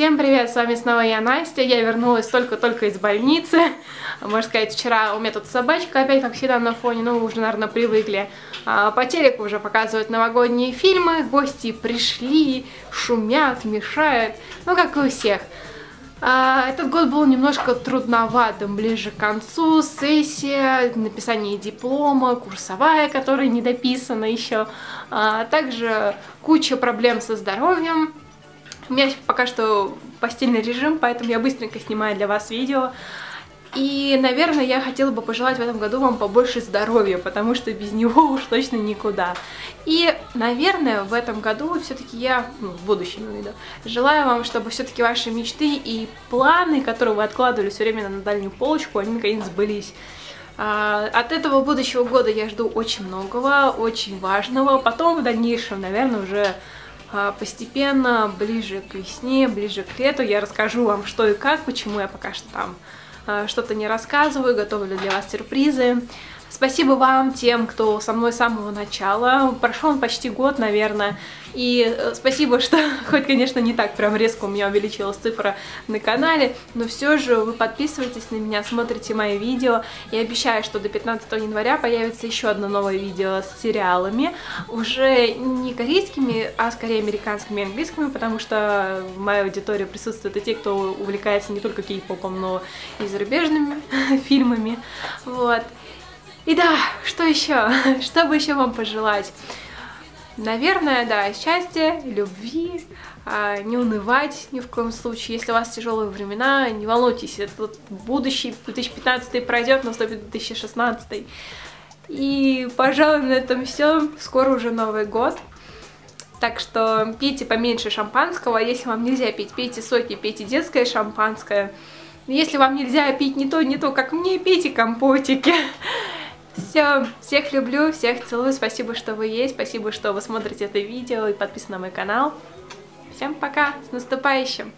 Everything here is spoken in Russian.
Всем привет, с вами снова я, Настя. Я вернулась только-только из больницы. Можно сказать, вчера у меня тут собачка опять, как всегда, на фоне, ну, вы уже, наверное, привыкли. А, по телеку уже показывают новогодние фильмы, гости пришли, шумят, мешают, ну, как и у всех. А, этот год был немножко трудноватым, ближе к концу, сессия, написание диплома, курсовая, которая не дописана еще, а также куча проблем со здоровьем, у меня пока что постельный режим, поэтому я быстренько снимаю для вас видео. И, наверное, я хотела бы пожелать в этом году вам побольше здоровья, потому что без него уж точно никуда. И, наверное, в этом году все-таки я, ну, в будущем имею виду, желаю вам, чтобы все-таки ваши мечты и планы, которые вы откладывали все время на дальнюю полочку, они наконец сбылись. А, от этого будущего года я жду очень многого, очень важного. Потом в дальнейшем, наверное, уже постепенно, ближе к весне, ближе к лету, я расскажу вам, что и как, почему я пока что там а, что-то не рассказываю, готовлю для вас сюрпризы. Спасибо вам, тем, кто со мной с самого начала. Прошел он почти год, наверное. И э, спасибо, что, хоть, конечно, не так прям резко у меня увеличилась цифра на канале, но все же вы подписываетесь на меня, смотрите мои видео. И обещаю, что до 15 января появится еще одно новое видео с сериалами. Уже не корейскими, а скорее американскими и английскими, потому что в моей аудитории присутствуют и те, кто увлекается не только кей-попом, но и зарубежными фильмами. Вот. И да, что еще? Что бы еще вам пожелать? Наверное, да, счастья, любви, а, не унывать ни в коем случае. Если у вас тяжелые времена, не волнуйтесь, этот будущий 2015 пройдет, наступит 2016. И, пожалуй, на этом все. Скоро уже Новый год. Так что пейте поменьше шампанского. Если вам нельзя пить, пейте соки, пейте детское шампанское. Если вам нельзя пить не то, не то, как мне, пейте компотики. Все, всех люблю, всех целую, спасибо, что вы есть, спасибо, что вы смотрите это видео и подписаны на мой канал. Всем пока, с наступающим!